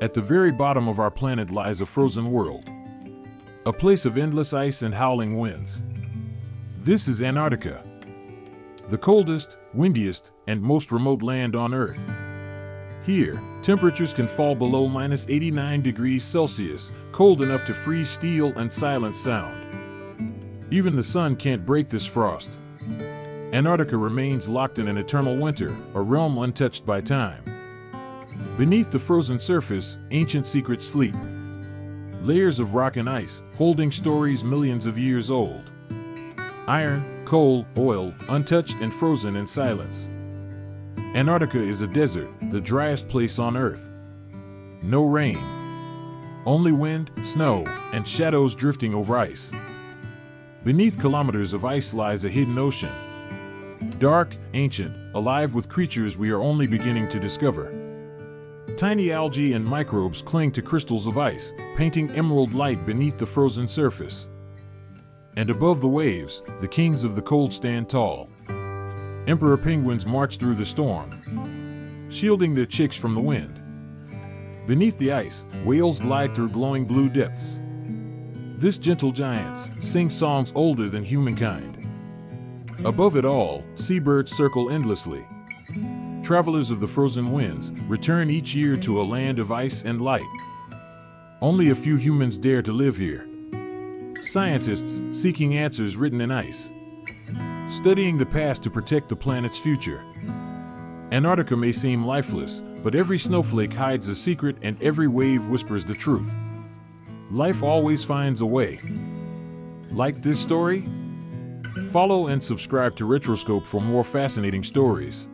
At the very bottom of our planet lies a frozen world, a place of endless ice and howling winds. This is Antarctica, the coldest, windiest, and most remote land on Earth. Here, temperatures can fall below minus 89 degrees Celsius, cold enough to freeze steel and silence sound. Even the sun can't break this frost. Antarctica remains locked in an eternal winter, a realm untouched by time. Beneath the frozen surface, ancient secrets sleep. Layers of rock and ice, holding stories millions of years old. Iron, coal, oil, untouched and frozen in silence. Antarctica is a desert, the driest place on Earth. No rain. Only wind, snow, and shadows drifting over ice. Beneath kilometers of ice lies a hidden ocean. Dark, ancient, alive with creatures we are only beginning to discover. Tiny algae and microbes cling to crystals of ice, painting emerald light beneath the frozen surface. And above the waves, the kings of the cold stand tall. Emperor penguins march through the storm, shielding their chicks from the wind. Beneath the ice, whales glide through glowing blue depths. This gentle giants sing songs older than humankind. Above it all, seabirds circle endlessly. Travelers of the frozen winds return each year to a land of ice and light. Only a few humans dare to live here. Scientists seeking answers written in ice. Studying the past to protect the planet's future. Antarctica may seem lifeless, but every snowflake hides a secret and every wave whispers the truth. Life always finds a way. Like this story? Follow and subscribe to Retroscope for more fascinating stories.